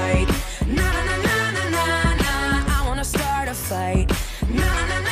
fight. Na na na na na na na. I wanna start a fight. Na na na